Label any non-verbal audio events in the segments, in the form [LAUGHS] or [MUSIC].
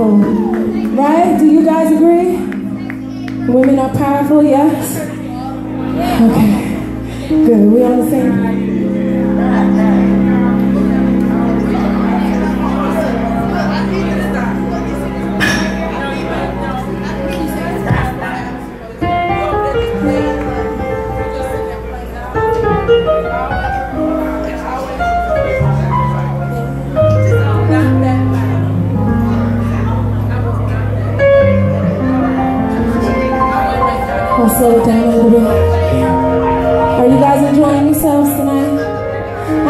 powerful. Right? Do you guys agree? Women are powerful, yes? Okay. Good. We on the same. Slow it down a little bit. Are you guys enjoying yourselves tonight?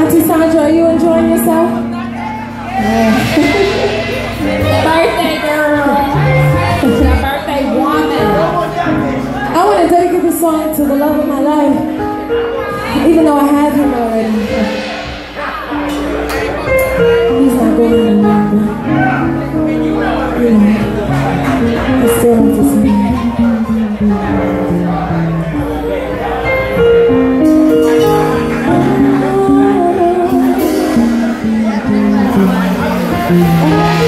Auntie Sandra, are you enjoying yourself? Yeah. [LAUGHS] birthday girl. birthday woman. I want to dedicate this song to the love of my life, even though I have him already. He's not going anywhere, but, you know, I still have to sing. Is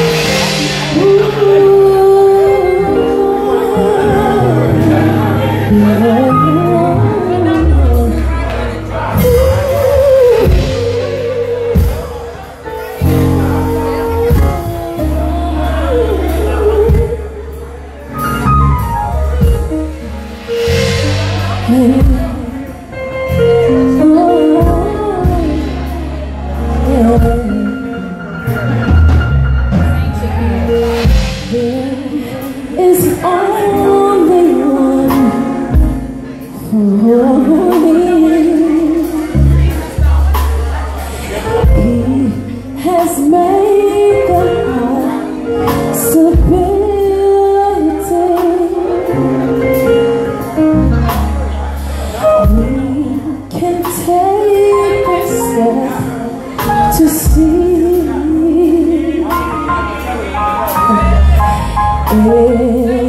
If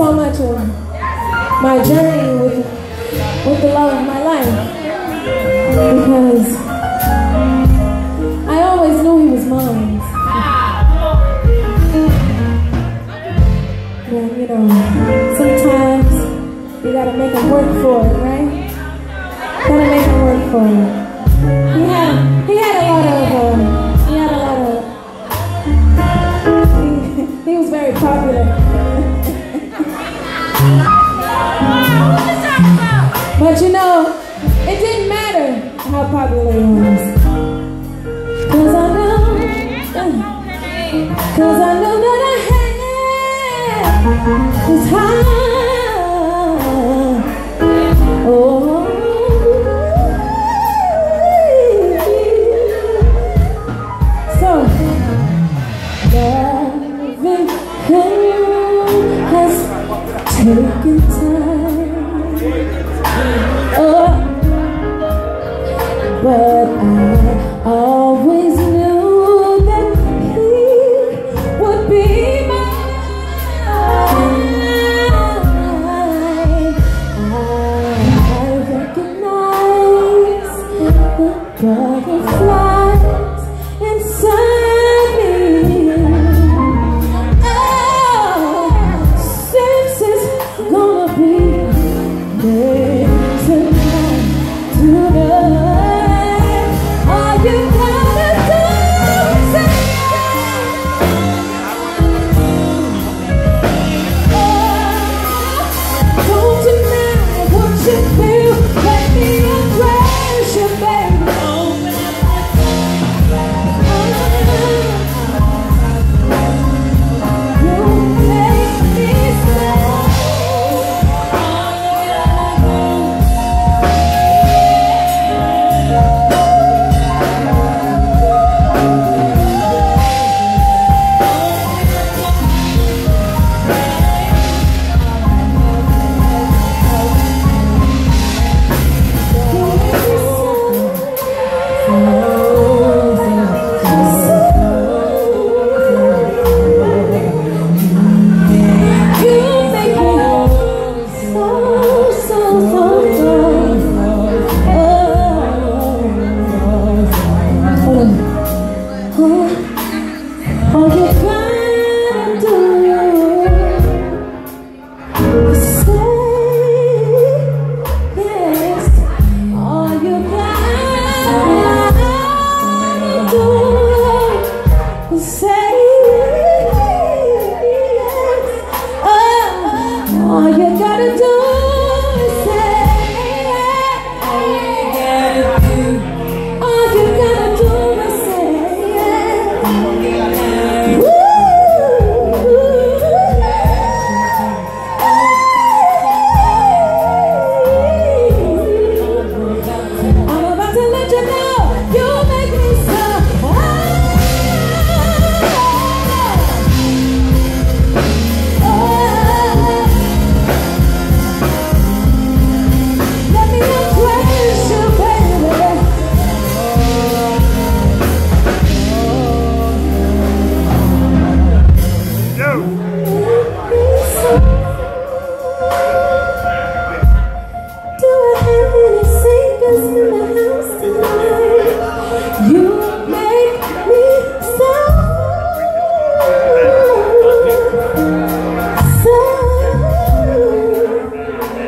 so much my journey with, with the love of my life. Because I always knew he was mine. You know, sometimes you gotta make him work for it, right? Gotta make him work for it. He had, he had a lot of, uh, he had a lot of, [LAUGHS] he was very popular. But you know, it didn't matter how popular he was. Cause I know, uh, cause I know that I had this high.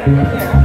So.